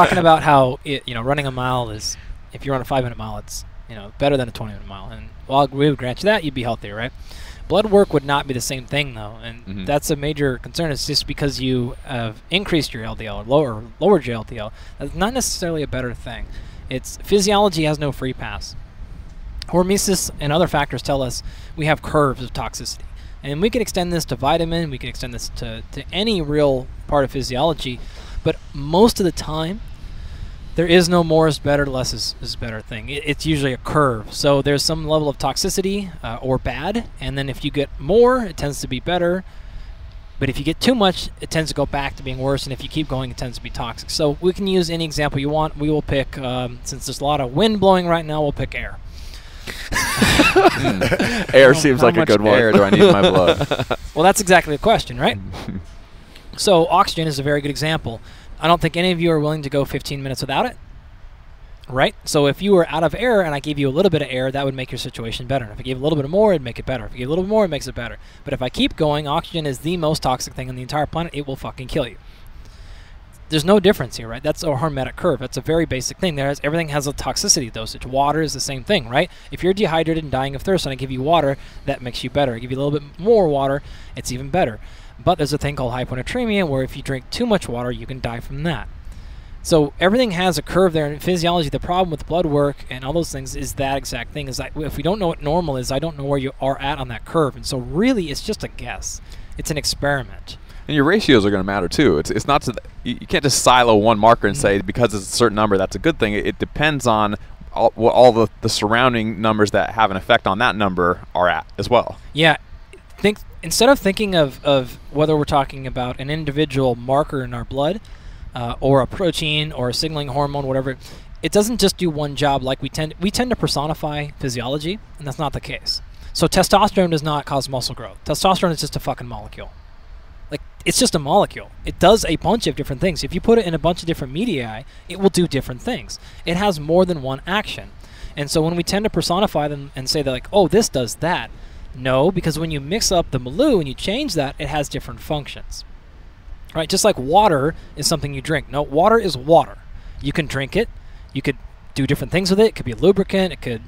talking about how it, you know running a mile is if you're on a five minute mile, it's you know better than a 20 minute mile, and while we would grant you that, you'd be healthier, right? Blood work would not be the same thing though, and Mhm. that's a major concern. It's just because you have increased your LDL or lower lowered your LDL. That's not necessarily a better thing. It's physiology has no free pass. Hormesis and other factors tell us we have curves of toxicity. And we can extend this to vitamin, we can extend this to, to any real part of physiology, but most of the time, there is no more is better, less is, is better thing. It, it's usually a curve. So there's some level of toxicity uh, or bad, and then if you get more, it tends to be better. But if you get too much, it tends to go back to being worse, and if you keep going, it tends to be toxic. So we can use any example you want. We will pick, um, since there's a lot of wind blowing right now, we'll pick air. Air seems like a good one. Air do I need in my blood? Well, that's exactly the question, right? So oxygen is a very good example. I don't think any of you are willing to go 15 minutes without it. Right? So if you were out of air and I gave you a little bit of air, that would make your situation better. If I gave a little bit more, it'd make it better. If I gave a little bit more, it makes it better. But if I keep going, oxygen is the most toxic thing on the entire planet. It will fucking kill you. There's no difference here, right? That's a hormetic curve. That's a very basic thing. There is everything has a toxicity dosage. Water is the same thing, right? If you're dehydrated and dying of thirst and I give you water, that makes you better. I give you a little bit more water, it's even better. But there's a thing called hyponatremia where if you drink too much water, you can die from that. So everything has a curve there. In physiology, the problem with blood work and all those things is that exact thing. Is that if we don't know what normal is, I don't know where you are at on that curve. And so really, it's just a guess. It's an experiment. And your ratios are going to matter too. It's it's not to you, you can't just silo one marker and say mm-hmm. because it's a certain number that's a good thing. It, it depends on all, what all the, the surrounding numbers that have an effect on that number are at as well. Yeah, think instead of thinking of, of whether we're talking about an individual marker in our blood, uh, or a protein, or a signaling hormone, whatever, it doesn't just do one job. Like we tend we tend to personify physiology, and that's not the case. So testosterone does not cause muscle growth. Testosterone is just a fucking molecule. Like it's just a molecule. It does a bunch of different things. If you put it in a bunch of different media, it will do different things. It has more than one action. And so when we tend to personify them and say that like, oh, this does that, no, because when you mix up the milieu and you change that, it has different functions. Right? Just like water is something you drink. No, water is water. You can drink it. You could do different things with it. It could be a lubricant. It could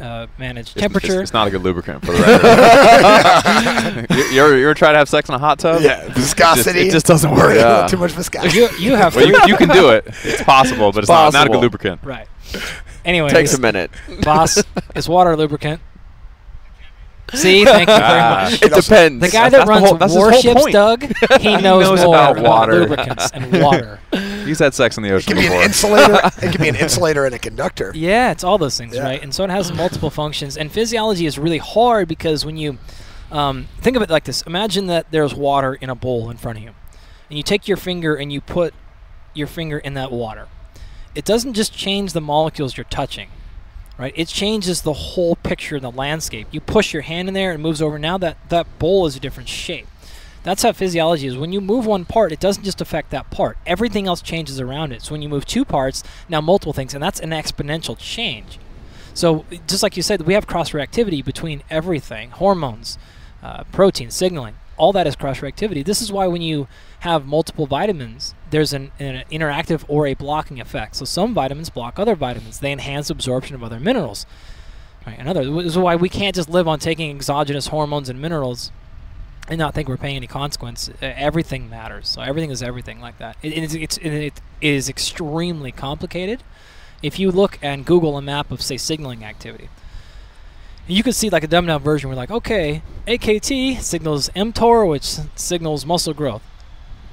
uh, manage It's- temperature. It's, it's not a good lubricant for the record. you, you, ever, you ever try to have sex in a hot tub? Yeah, It just- viscosity. It just doesn't work. Yeah. Too much viscosity. you, you have Well, you, you can do it. It's possible, but it's not, not a good lubricant. right. Anyway, Takes a minute. boss is water lubricant. See, thank you very Ah. much. It depends. The guy That's- that runs whole- that's his whole warships. Doug, he knows, knows more about water. lubricants and water. He's had sex in the ocean. It ocean can be an insulator. it can be an insulator and a conductor. Yeah, it's all those things, Yeah. right? And so it has multiple functions. And physiology is really hard because when you um, think of it like this imagine that there's water in a bowl in front of you. And you take your finger and you put your finger in that water. It doesn't just change the molecules you're touching, right? It changes the whole picture in the landscape. You push your hand in there, it moves over. Now that, that bowl is a different shape. That's how physiology is. When you move one part, it doesn't just affect that part. Everything else changes around it. So when you move two parts, now multiple things, and that's an exponential change. So just like you said, we have cross reactivity between everything: hormones, uh, protein, signaling. All that is cross reactivity. This is why when you have multiple vitamins, there's an, an interactive or a blocking effect. So some vitamins block other vitamins. They enhance absorption of other minerals. Right. Another. This is why we can't just live on taking exogenous hormones and minerals and not think we're paying any consequence. Uh, everything matters. So everything is everything like that. It, it's, it's, it is extremely complicated. If you look and Google a map of say signaling activity, you can see like a dumbed down version. We're like, okay, AKT signals mTOR, which signals muscle growth.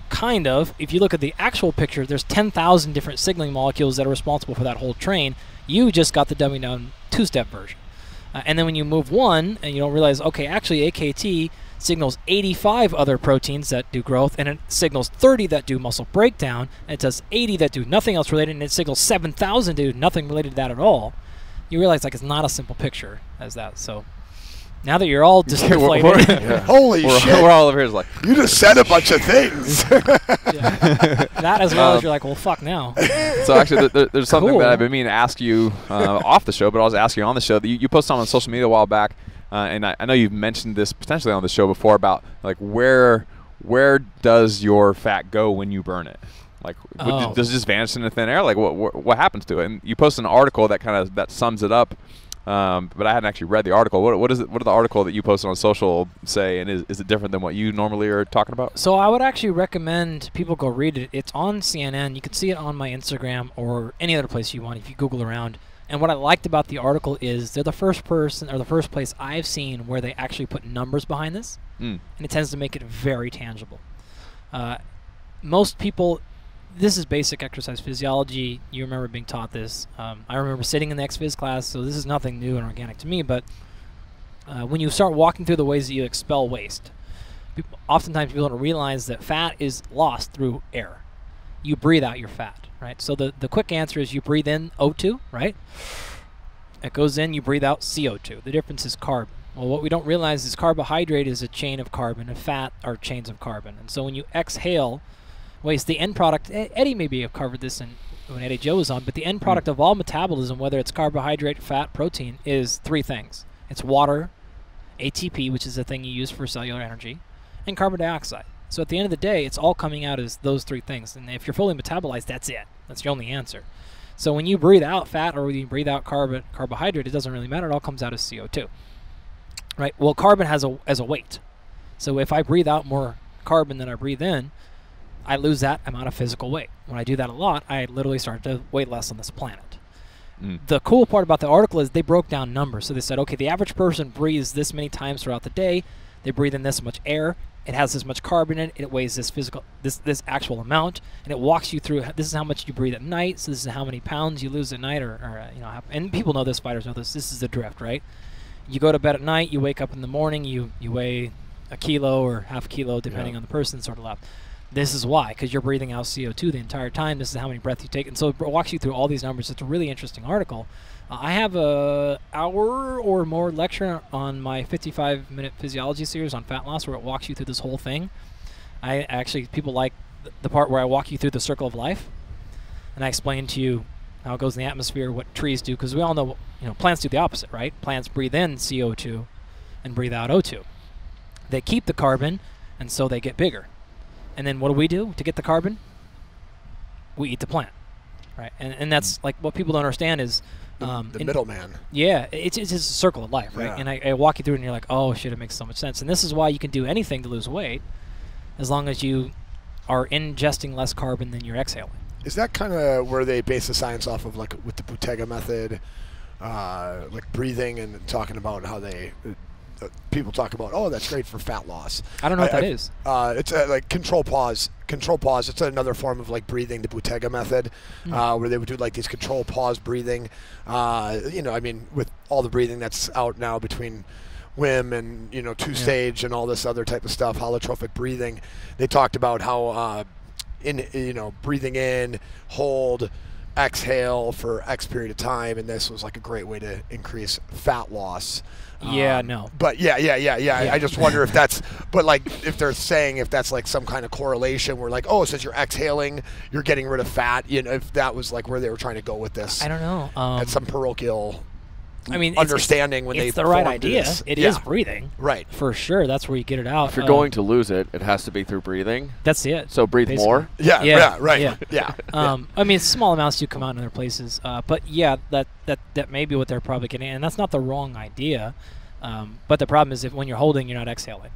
Kind of. If you look at the actual picture, there's 10,000 different signaling molecules that are responsible for that whole train. You just got the dumbing down two-step version. Uh, and then when you move one, and you don't realize, okay, actually AKT signals 85 other proteins that do growth, and it signals 30 that do muscle breakdown, and it does 80 that do nothing else related, and it signals 7,000 do nothing related to that at all. You realize like it's not a simple picture as that. So now that you're all just Yeah, we're- we're- Holy We're, shit! we're all over here like, you just said a bunch of things. that as well as Um, you're like, well, fuck now. so actually, th- th- there's something Cool. that I've been meaning to ask you uh, off the show, but I was asking you on the show. You, you posted on social media a while back, uh, and I, I know you've mentioned this potentially on the show before about like where where does your fat go when you burn it? Like, w- Oh. does it just vanish into thin air? Like, what, what what happens to it? And you post an article that kind of that sums it up. Um, but I hadn't actually read the article. What, what is it? What did the article that you posted on social say? And is, is it different than what you normally are talking about? So I would actually recommend people go read it. It's on CNN. You can see it on my Instagram or any other place you want if you Google around. And what I liked about the article is they're the first person or the first place I've seen where they actually put numbers behind this, Mm. and it tends to make it very tangible. Uh, most people, this is basic exercise physiology. You remember being taught this. Um, I remember sitting in the X-Phys class, so this is nothing new and organic to me. But uh, when you start walking through the ways that you expel waste, people, oftentimes people don't realize that fat is lost through air. You breathe out your fat, right? So the, the quick answer is you breathe in O2, right? It goes in, you breathe out CO2. The difference is carbon. Well, what we don't realize is carbohydrate is a chain of carbon, and fat are chains of carbon. And so when you exhale waste, the end product, Eddie maybe have covered this in, when Eddie Joe was on, but the end hmm. product of all metabolism, whether it's carbohydrate, fat, protein, is three things it's water, ATP, which is the thing you use for cellular energy, and carbon dioxide. So at the end of the day, it's all coming out as those three things. And if you're fully metabolized, that's it. That's your only answer. So when you breathe out fat or when you breathe out carbon carbohydrate, it doesn't really matter. It all comes out as CO2. Right? Well, carbon has a as a weight. So if I breathe out more carbon than I breathe in, I lose that amount of physical weight. When I do that a lot, I literally start to weigh less on this planet Mm. the cool part about the article is they broke down numbers. So they said, okay, the average person breathes this many times throughout the day. They breathe in this much air. It has this much carbon in it. It weighs this physical, this this actual amount, and it walks you through. This is how much you breathe at night. So this is how many pounds you lose at night, or, or uh, you know, and people know this. Fighters know this. This is the drift, right? You go to bed at night. You wake up in the morning. You you weigh a kilo or half a kilo, depending Yeah. on the person, sort of left. This is why, because you're breathing out CO2 the entire time. This is how many breaths you take, and so it walks you through all these numbers. It's a really interesting article. Uh, I have a hour or more lecture on my 55 minute physiology series on fat loss, where it walks you through this whole thing. I actually people like th- the part where I walk you through the circle of life, and I explain to you how it goes in the atmosphere, what trees do, because we all know you know plants do the opposite, right? Plants breathe in CO2 and breathe out O2. They keep the carbon, and so they get bigger. And then what do we do to get the carbon? We eat the plant, right? And and that's like what people don't understand is The, um, the in- middleman. yeah, it's, it's just a circle of life, right? Yeah. And I, I walk you through it, and you're like, oh shit, it makes so much sense. And this is why you can do anything to lose weight, as long as you are ingesting less carbon than you're exhaling. Is that kind of where they base the science off of, like with the Buteyko method, uh, like breathing and talking about how they, people talk about, oh, that's great for fat loss. I don't know what I- that I- is. Uh, it's uh, like control pause. Control pause. It's another form of like breathing, the Buteyko method, Hmm. uh, where they would do like these control pause breathing. Uh, you know, I mean, with all the breathing that's out now between WIM and you know two stage and all this other type of stuff, holotropic breathing. They talked about how uh, in you know breathing in, hold, exhale for X period of time, and this was like a great way to increase fat loss. Yeah, Um, no. But yeah, yeah, yeah, yeah. I- Yeah. I just wonder if that's, but like if they're saying if that's like some kind of correlation where like, oh, since you're exhaling, you're getting rid of fat. You know, if that was like where they were trying to go with this I don't know. Um, at some parochial I mean, it's- it's- understanding when it's they the right idea. this. It yeah. is breathing right. for sure. That's where you get it out. If you're Uh, going to lose it, it has to be through breathing. that's it. So breathe Basically. more. Yeah, Yeah, yeah, right. yeah. Yeah. Um, I mean, small amounts do come out in other places, uh, but yeah, that, that that may be what they're probably getting, and that's not the wrong idea. Um, but the problem is if when you're holding, you're not exhaling,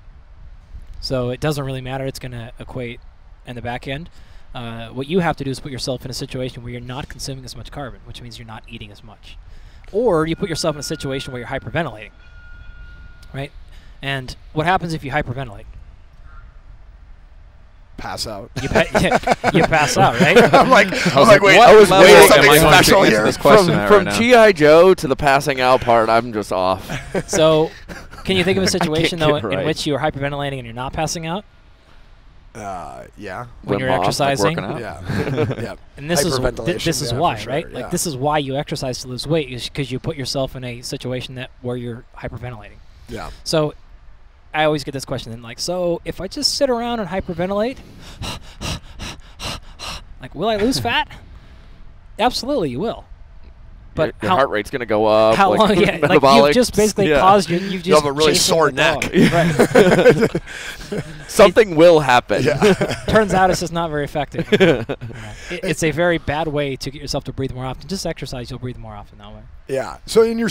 so it doesn't really matter. It's going to equate in the back end. Uh, what you have to do is put yourself in a situation where you're not consuming as much carbon, which means you're not eating as much, or you put yourself in a situation where you're hyperventilating, right? And what happens if you hyperventilate? Pass out. You, pa- you pass out, right? I'm like, I I'm was like, like, wait, I was waiting am something I going to special here. this question from at from right? GI Joe to the passing out part, I'm just off. So, can you think of a situation though get in right. which you are hyperventilating and you're not passing out Uh, yeah. when Wim you're Hof, like exercising? working out. Yeah. yeah. and this is th- this is yeah, why, sure, right? yeah. Like this is why you exercise to lose weight is because you put yourself in a situation that where you're hyperventilating. Yeah. So, I always get this question, and like, so if I just sit around and hyperventilate, like, will I lose fat? Absolutely, you will. But your, your how, heart rate's gonna go up. how like, long? Yeah, like you've just basically yeah. caused your, you've just You have a really sore neck. Right. Something will happen. Yeah. Turns out it's just not very effective. It- it's a very bad way to get yourself to breathe more often. Just exercise, you'll breathe more often that way. Yeah. So in your